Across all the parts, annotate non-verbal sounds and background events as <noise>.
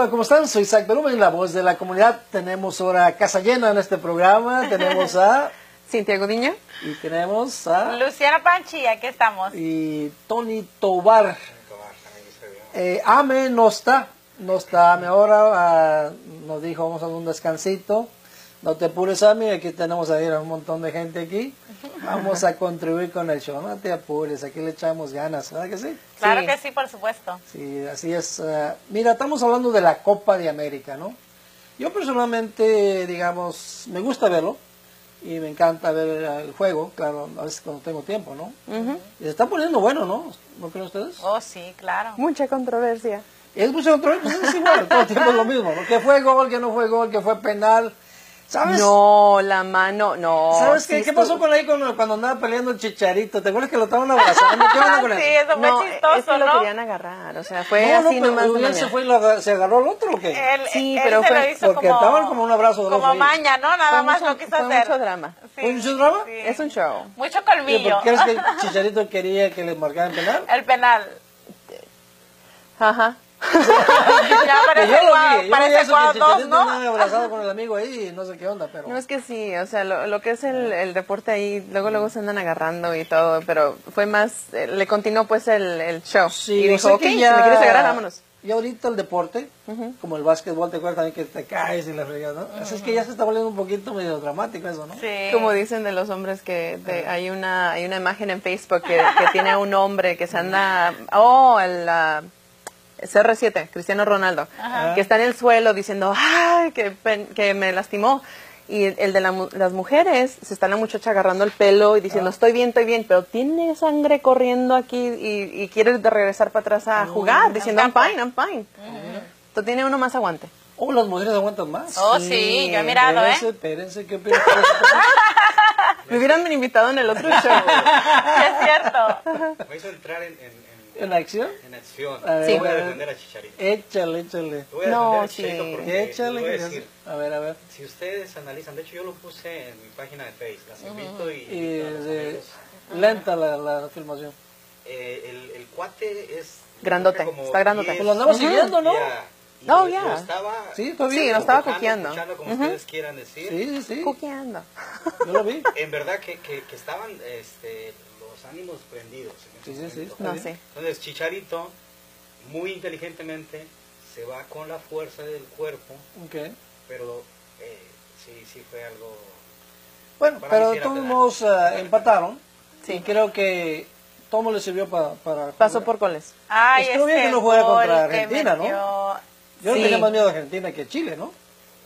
Hola, ¿cómo están? Soy Isaac Berumen, la voz de la comunidad. Tenemos ahora casa llena en este programa. <laughs> Tenemos a... Cintia Gudiño. Y tenemos a... Luciana Panchi, aquí estamos. Y Tony Tobar. Eh, Ame no está, no está Ame ahora. ah, nos dijo, vamos a un descansito. No te apures, Ame, aquí tenemos a ir a un montón de gente aquí. Vamos a contribuir con el show. No te apures, aquí le echamos ganas, ¿verdad que sí? Claro Sí. que sí, por supuesto. Sí, así es. eh, mira, estamos hablando de la Copa de América, ¿no? Yo personalmente, digamos, me gusta verlo y me encanta ver el juego, claro, a veces cuando tengo tiempo, ¿no? Y se está poniendo bueno, ¿no? ¿No creen ustedes? Oh, sí, claro. Mucha controversia. Es mucho control, pues es igual, todo el tiempo es lo mismo, ¿no? Que fue gol, que no fue gol, que fue penal. ¿Sabes? No, la mano, no. ¿Sabes qué, sí qué pasó con ahí cuando, cuando andaba peleando el chicharito? ¿Te acuerdas que lo estaban abrazando? ¿Qué onda <laughs> con sí, eso? fue No, es chistoso, que lo ¿no? querían agarrar, o sea, fue No, no, así pero nomás. él se fue y lo se agarró al otro, ¿o qué? Él, Sí, él pero fue- lo porque como, estaban como un abrazo de como maña, ¿no? Nada Fue más mucho- lo quiso fue hacer. mucho drama. Sí, ¿Fue mucho drama? sí. Es un show. Mucho ¿Y colmillo. por qué crees que el <laughs> Chicharito quería que le marcaran penal? El penal. Ajá. <laughs> Ya parece vi parece 2, Chicharito ¿no? abrazado con el amigo ahí y no sé qué onda, pero... No es que sí, o sea, lo, lo que es el, el deporte ahí, luego luego se andan agarrando y todo, pero fue más, eh, le continuó pues el, el show. Sí, y dijo, ok, que si ya- me quieres agarrar, vámonos. Y ahorita el deporte, como el básquetbol, te acuerdas también que te caes y la fregas, ¿no? Así es que ya se está volviendo un poquito medio dramático eso, ¿no? Sí. Como dicen de los hombres que de- hay una hay una imagen en Facebook que, que tiene a un hombre que se anda oh el CR7 Cristiano Ronaldo que está en el suelo diciendo ay que, pen- que me lastimó. Y el, el de la las mujeres se está la muchacha agarrando el pelo y diciendo estoy bien estoy bien pero tiene sangre corriendo aquí y, y quiere regresar para atrás a jugar diciendo I'm fine I'm fine entonces tiene uno más aguante. O las mujeres aguantan más. Oh, sí, yo he mirado, Espérense, ¿eh? espérense, ¿qué <laughs> me hubieran invitado en el otro show. <laughs> Sí, es cierto. <laughs> Me hizo entrar en, en, en, ¿En acción? en acción. A ver, Sí. Voy a defender a Chicharito. Échale, échale. Voy a No, defender a Chicharito sí. porque Échale, voy a decir, A ver, a ver. si ustedes analizan, de hecho yo lo puse en mi página de Facebook, las invito y, Y amigos. lenta la, la filmación. Eh, el, el cuate es Grandote, como está grandote. 10 Pues lo andamos siguiendo, ¿no? ya, y Oh, lo- ya. estaba Sí, todavía. Sí, lo estaba coqueando. escuchando, como ustedes quieran decir. Sí, sí, sí. Cuqueando. Yo lo vi. En verdad que, que, que estaban este, los ánimos prendidos. en Sí, ese No. Entonces Chicharito, muy inteligentemente, se va con la fuerza del cuerpo, pero eh, sí, sí fue algo... Bueno, Para pero todos modos eh, empataron. Sí. Y creo que todo le sirvió para... para Pasó por goles. Ay, Estuvo bien que no gol contra Argentina, ¿no? Yo Sí. tenía más miedo a Argentina que a Chile, ¿no?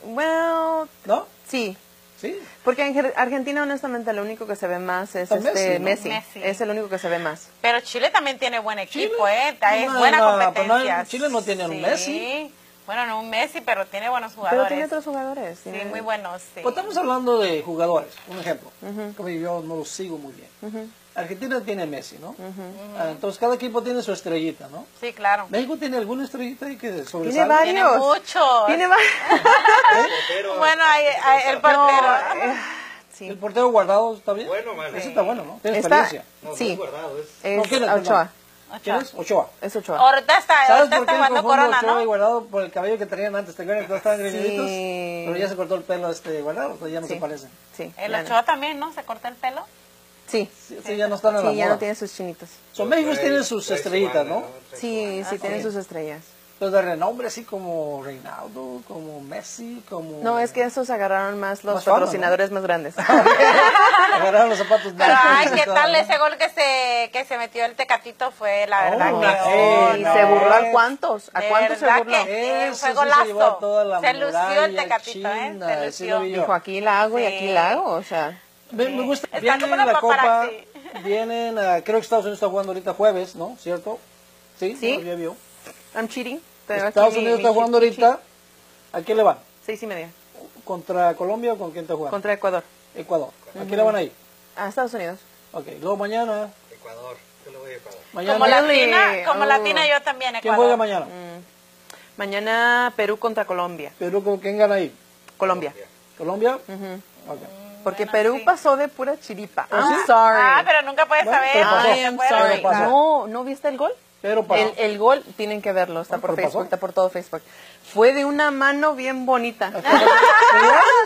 Well, ¿No? sí. Sí. Porque en Argentina, honestamente, lo único que se ve más es este, Messi, Messi. ¿no? Messi. Es el único que se ve más. Pero Chile también tiene buen equipo, Chile. ¿eh? Es No, buena no, pero no, competencia. Chile no tiene a un Sí. Messi. Bueno, no un Messi, pero tiene buenos Pero jugadores. tiene otros jugadores. Sí, tiene- muy buenos, sí. Pues estamos hablando de jugadores, un ejemplo. Como yo no lo sigo muy bien. Argentina tiene Messi, ¿no? Ah, entonces cada equipo tiene su estrellita, ¿no? Sí, claro. ¿México tiene alguna estrellita ahí que Tiene sobresale? varios. Tiene muchos. Tiene varios. <laughs> Pero, Bueno, ahí el portero. eh, sí. ¿El portero guardado está bien? Bueno, Ese bien. está bueno, ¿no? Tiene Está- experiencia. No, no sí. es guardado, es... Es No, ¿quién es? Ochoa. ¿Quién es? Ochoa. Es Ochoa. Ahorita está, ¿Sabes ahorita por qué está jugando Corona, Ochoa y ¿no? Guardado? Por el cabello que tenían antes, ¿te acuerdas? Todos estaban greñuditos. Sí. Pero ya se cortó el pelo este Guardado, ya no Sí. se parece. Sí. El. Ochoa también, ¿no? Se corta el pelo. Sí. Sí, sí, ya no están en la Sí, ya moda. no tiene sus chinitos. Son México Trae- tiene sus estrellitas, ¿no? Sí, sí, tiene sus estrellas. Los de renombre, así como Reinaldo, como Messi, como... No, es que esos agarraron más los Más fama, patrocinadores más grandes. <laughs> Agarraron los zapatos Pero, blancos ay, ¿qué tal ¿no? ese gol que se, que se metió el Tecatito? Fue la verdad Oh, que... no, oh, y no. se burló a cuántos. ¿A cuántos se verdad burló? que- Eso fue sí golazo. se a lució el Tecatito, ¿eh? Se sí lució. Dijo, aquí la hago y aquí Sí. la hago. O sea, Me, me gusta. Está Vienen la Copa, <laughs> vienen, ah, creo que Estados Unidos está jugando ahorita jueves, ¿no? ¿Cierto? Sí, Sí. no, ya vio. I'm cheating. Estados aquí Unidos mi está jugando mi ahorita. ¿A quién le van? Seis y media. ¿Contra Colombia o con quién está jugando? Contra Ecuador. Ecuador. ¿A quién le van ahí? A Estados Unidos. Ok, luego mañana. Ecuador, yo le voy a Ecuador. Mañana. Como latina, como Oh. latina yo también, ¿Quién Ecuador. juega mañana? Mañana Perú contra Colombia. Perú, ¿con quién gana ahí? Colombia. ¿Colombia? Ok. Porque Bueno, Perú sí. pasó de pura chiripa. ¿Ah, I'm sí? sorry. Ah, pero nunca puedes Bueno, saber. ¿qué pasó? no I am sorry. ¿Qué pasó? revisar. No, ¿no viste el gol? Pero. El, el gol, tienen que verlo, está Ah, por Facebook, pasó. está por todo Facebook. Fue de una mano bien bonita.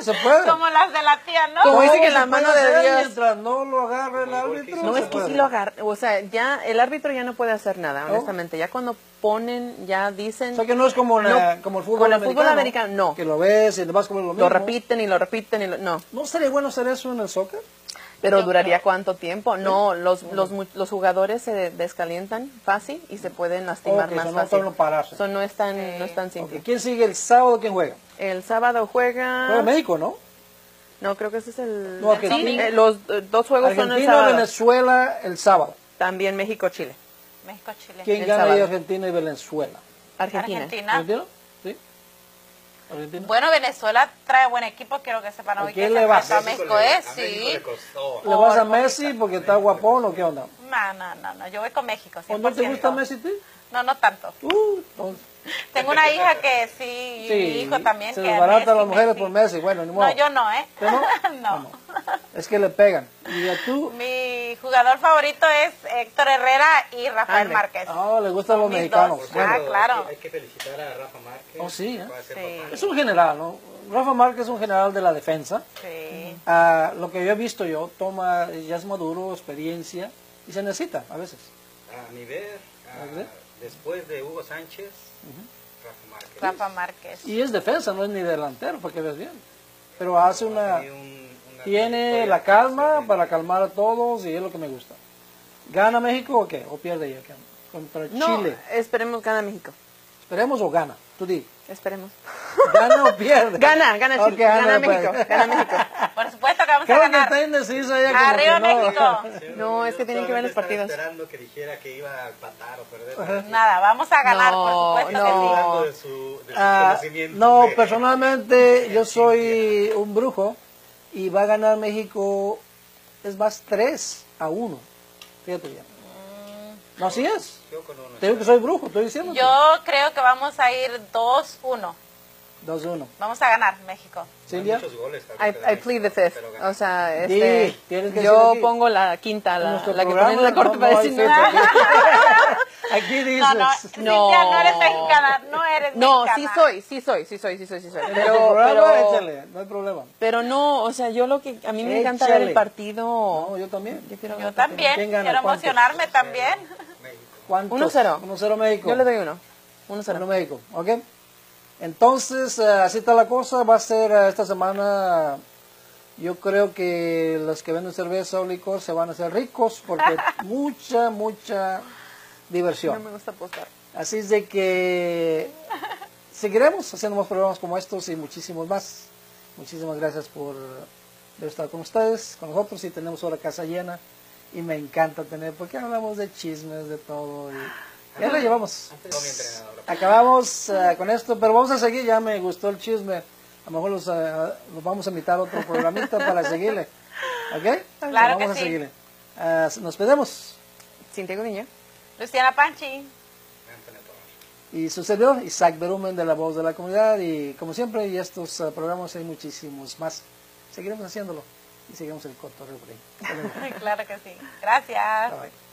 Se puede. Como las de la tía, ¿no? Como dice que la mano de Dios- Mientras no lo agarre el árbitro. No, es que sí lo agarra, o sea, ya el árbitro ya no puede hacer nada, ¿No? honestamente. Ya cuando ponen, ya dicen, O sea que no es como, la- No, como el fútbol con el americano. fútbol americano, no. Que lo ves y vas como lo mismo. lo repiten y lo repiten y lo, no. ¿No sería bueno hacer eso en el soccer? Pero Yo duraría cuánto tiempo? No, los, los, mu- los jugadores se descalientan fácil y se pueden lastimar más so no fácil. solo pararse. So, no es tan, no es tan simple. ¿Quién sigue el sábado? ¿Quién juega? El sábado juega... Juega México, ¿no? No, creo que ese es el... No, Argentina. Sí, eh, los eh, dos juegos son el Argentina, sábado. Venezuela el sábado. También México-Chile. México, Chile. ¿Quién El gana ahí sábado. Argentina y Venezuela? Argentina. Argentina. ¿Argentina? Bueno, Venezuela trae buen equipo, quiero que sepan ¿A hoy quién que le se vas? a México, ¿eh? a México Sí. le costó. ¿Le vas a Messi porque está guapón o qué onda? No, no, no, no, yo voy con México, 100%. ¿O no te gusta Messi a ti? No, no tanto. Uh, entonces, <laughs> Tengo una hija que sí, y sí, mi hijo también. se que desbaratan Messi, las mujeres Messi. por Messi. Bueno, ni modo. No, yo no, ¿eh? ¿Tú no? <laughs> no. Es que le pegan. Y a tú, Mi jugador favorito es Héctor Herrera y Rafael Ande. Márquez. ah, le gustan los mexicanos. Bueno, Ah, claro. Hay que, hay que felicitar a Rafa Márquez. Oh, sí, ¿eh? A Sí. es un general, ¿no? Rafa Márquez es un general de la defensa. Sí. Ah, lo que yo he visto yo, toma, ya es maduro, experiencia, y se necesita a veces. A mi ver, ah, ¿A ver? después de Hugo Sánchez, Rafa Márquez. Rafa Márquez. Y es defensa, no es ni delantero, para que veas bien. Pero hace una... Tiene la calma para calmar a todos y es lo que me gusta. ¿Gana México o qué? ¿O pierde ya? Contra No, Chile. esperemos gana México. ¿Esperemos o gana? Tú di. Esperemos. ¿Gana o pierde? <laughs> Gana, gana Chile, gana pues. México, gana México. <laughs> Por supuesto que vamos a Creo que ganar. está indeciso ella como Arriba que no. México. <laughs> No, es que tienen que ver los partidos. esperando que dijera que iba a empatar o perder. Nada, vamos a ganar, No, por supuesto no. que de su, de su Ah, no, de- personalmente yo soy un brujo y va a ganar México, es más, 3 a 1. Fíjate bien. No, así es. Yo con uno. Te digo que soy brujo, estoy diciendo. Yo creo que vamos a ir 2-1. 2 a 1. Vamos a ganar México. Silvia. muchos goles. I, I plead the fifth. O sea, este, que yo pongo la quinta, la, la que ponen en la corte no- para no decir no. Aquí <laughs> dices. No, no, No. Cintia, no eres mexicana, no eres No, mexicana. sí soy, sí soy, sí soy, sí soy, sí soy. Pero, pero, échale, no hay problema. pero no, o sea, yo lo que, a mí me encanta ver Échale. el partido. No, yo también. Yo quiero ver Yo también, ¿Quién gana? quiero ¿Cuántos? emocionarme también. ¿Cuántos? 1-0. 1-0 México. Yo le doy uno. Uno 1 cero. México, ¿ok? Entonces, eh, así está la cosa. Va a ser eh, esta semana. Yo creo que los que venden cerveza o licor se van a hacer ricos porque <laughs> mucha, mucha No diversión. me gusta apostar. Así es de que seguiremos haciendo más programas como estos y muchísimos más. Muchísimas gracias por haber estado con ustedes, con nosotros y tenemos ahora casa llena y me encanta tener porque hablamos de chismes, de todo y ya lo llevamos. Acabamos eh, con esto, pero vamos a seguir, ya me gustó el chisme. A lo mejor los, eh, los vamos a invitar a otro programita <laughs> para seguirle. ¿Ok? Claro vamos que a sí. seguirle. Ah, nos pedimos. Cintia Gudiño. Luciana Panchi. Y su servidor, Isaac Berumen de La Voz de la Comunidad. Y como siempre, y estos eh, programas hay muchísimos más. Seguiremos haciéndolo y seguiremos el cotorreo por ahí. <laughs> Claro que sí. Gracias. Bye.